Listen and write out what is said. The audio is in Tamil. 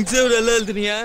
எக்ஸாம் எல்லாம் எழுதுனியா